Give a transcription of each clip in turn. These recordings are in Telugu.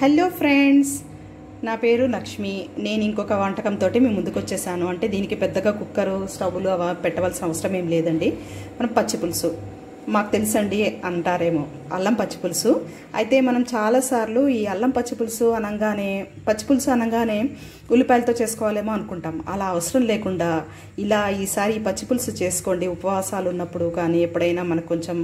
హలో ఫ్రెండ్స్ నా పేరు లక్ష్మి. నేను ఇంకొక వంటకంతో మీ ముందుకు వచ్చేసాను. అంటే దీనికి పెద్దగా కుక్కరు స్టవ్లు అవ పెట్టవలసిన అవసరం ఏం లేదండి. మనం పచ్చి పులుసు. మాకు తెలుసండి అంటారేమో అల్లం పచ్చి పులుసు. అయితే మనం చాలాసార్లు ఈ అల్లం పచ్చి పులుసు అనగానే పచ్చి పులుసు అనగానే ఉల్లిపాయలతో చేసుకోవాలేమో అనుకుంటాం. అలా అవసరం లేకుండా ఇలా ఈసారి పచ్చిపులుసు పచ్చి పులుసు చేసుకోండి. ఉపవాసాలు ఉన్నప్పుడు కానీ ఎప్పుడైనా మనకు కొంచెం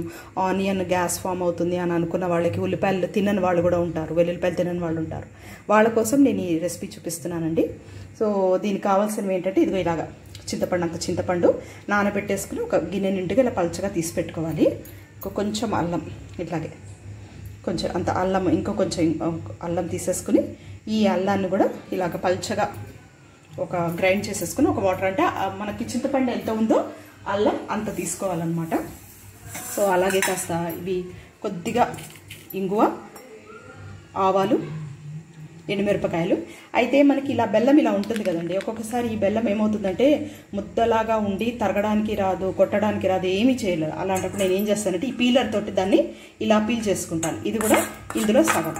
ఆనియన్ గ్యాస్ ఫామ్ అవుతుంది అని అనుకున్న వాళ్ళకి ఉల్లిపాయలు తినని వాళ్ళు కూడా ఉంటారు. వెల్లుల్లిపాయలు తినని వాళ్ళు ఉంటారు. వాళ్ళ కోసం నేను ఈ రెసిపీ చూపిస్తున్నానండి. సో దీనికి కావాల్సినవి ఏంటంటే ఇదిగో ఇలాగా. చింతపండు అంత చింతపండు నానబెట్టేసుకుని ఒక గిన్నె నిండుగా ఇలా పలచగా తీసి పెట్టుకోవాలి. కొంచెం అల్లం ఇట్లాగే. కొంచెం అంత అల్లం ఇంకో కొంచెం అల్లం తీసేసుకుని ఈ అల్లాన్ని కూడా ఇలాగ పల్చగా ఒక గ్రైండ్ చేసేసుకుని ఒక వాటర్ అంటే మనకి చింతపండు ఎంత ఉందో అల్లం అంత తీసుకోవాలన్నమాట. సో అలాగే కాస్త ఇవి కొద్దిగా ఇంగువ ఆవాలు ఎండుమిరపకాయలు. అయితే మనకి ఇలా బెల్లం ఇలా ఉంటుంది కదండి ఒక్కొక్కసారి ఈ బెల్లం ఏమవుతుందంటే ముద్దలాగా ఉండి తరగడానికి రాదు కొట్టడానికి రాదు ఏమీ చేయలేదు. అలాంటప్పుడు నేను ఏం చేస్తానంటే ఈ పీలర్ తోటి దాన్ని ఇలా పీల్ చేసుకుంటాను. ఇది కూడా ఇందులో సగం.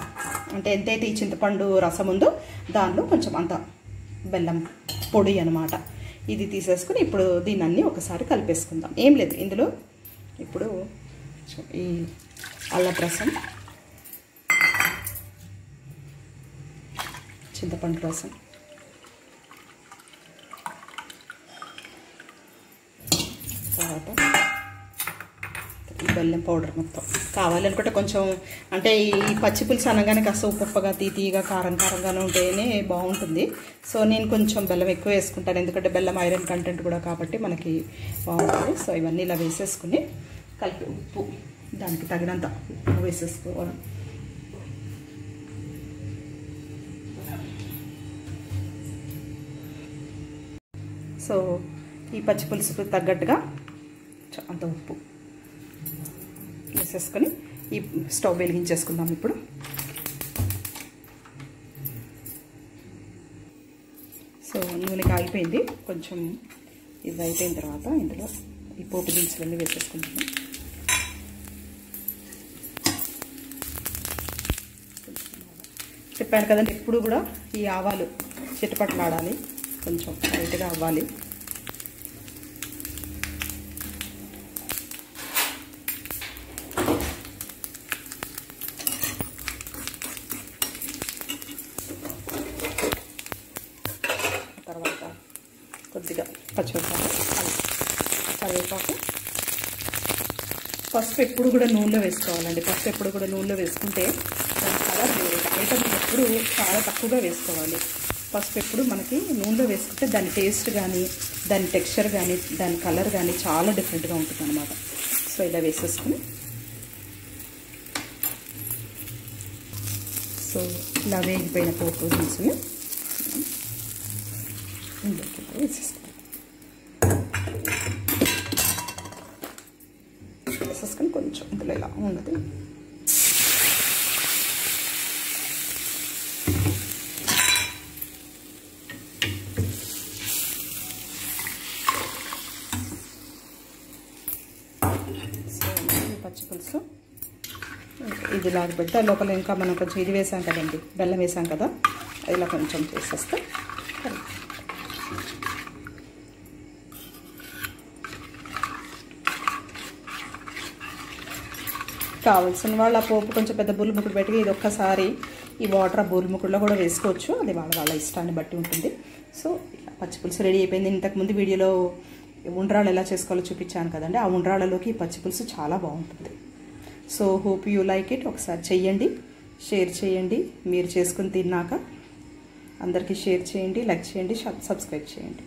అంటే ఎంతైతే ఈ చింతపండు రసం ఉందో దానిలో కొంచెం అంత బెల్లం పొడి అనమాట ఇది తీసేసుకుని ఇప్పుడు దీన్ని అన్నీ ఒకసారి కలిపేసుకుందాం. ఏం లేదు ఇందులో ఇప్పుడు ఈ అల్లపు చింతపండు రసం. తర్వాత బెల్లం పౌడర్ మొత్తం. కావాలనుకుంటే కొంచెం అంటే ఈ పచ్చి పులుసు అనగానే కాస్త ఉప్పుగా తీతీగా కారం కారంగానే ఉంటేనే బాగుంటుంది. సో నేను కొంచెం బెల్లం ఎక్కువ వేసుకుంటాను. ఎందుకంటే బెల్లం ఐరన్ కంటెంట్ కూడా కాబట్టి మనకి బాగుంటుంది. సో ఇవన్నీ ఇలా వేసేసుకుని కలిపి ఉప్పు దానికి తగినంత ఉప్పు వేసేసుకోవాలి. సో ఈ పచ్చి పులుసుకు తగ్గట్టుగా అంత ఉప్పు వేసేసుకొని ఈ స్టవ్ వెలిగించేసుకుందాం ఇప్పుడు. సో నూనె కాగిపోయింది. కొంచెం ఇది అయిపోయిన తర్వాత ఇందులో ఈ పోపు దినుసులన్నీ వేసేసుకుంటాము చెప్పాను కదండి ఎప్పుడు కూడా ఈ ఆవాలు చిట్టుపట్లాడాలి కొంచెం లైట్గా అవ్వాలి. తర్వాత కొద్దిగా పచ్చిమిరపాకు కరివేపాకు. పసుపు ఎప్పుడు కూడా నూనెలో వేసుకోవాలండి. పసుపు ఎప్పుడు కూడా నూనెలో వేసుకుంటే దాని కలర్ ఐటమ్ ఎప్పుడు చాలా తక్కువగా వేసుకోవాలి. పసుపు ఎప్పుడు మనకి నూనెలో వేసుకుంటే దాని టేస్ట్ కానీ దాని టెక్స్చర్ కానీ దాని కలర్ కానీ చాలా డిఫరెంట్గా ఉంటుంది అనమాట సో ఇలా వేసేసుకుని సో ఇలా వేగిపోయిన పోపు దినుసుని ఇందులోకి వేసేసుకుని కొంచెం ఇందులో ఇలా ఉన్నది. పచ్చి పులుసు ఇది లాగా పెడితే లోపల ఇంకా మనం కొంచెం ఇది వేసాం కదండి బెల్లం వేసాం కదా ఇలా కొంచెం చేసేస్తే కావాల్సిన వాళ్ళు ఆ పోపు కొంచెం పెద్ద బుల్లు పెట్టి ఇది ఒక్కసారి ఈ వాటర్ ఆ బుల్లు కూడా వేసుకోవచ్చు. అది వాళ్ళ వాళ్ళ ఇష్టాన్ని బట్టి ఉంటుంది. సో పచ్చి పులుసు రెడీ అయిపోయింది. ఇంతకుముందు వీడియోలో ఉండ్రాలు ఎలా చేసుకోవాలో చూపించాను కదండి. ఆ ఉండ్రాళ్ళలోకి పచ్చి పులుసు చాలా బాగుంటుంది. So hope you like it ఒకసారి చెయ్యండి. షేర్ చేయండి. మీరు చేసుకుని తిన్నాక అందరికీ షేర్ చేయండి లైక్ చేయండి సబ్స్క్రైబ్ చేయండి.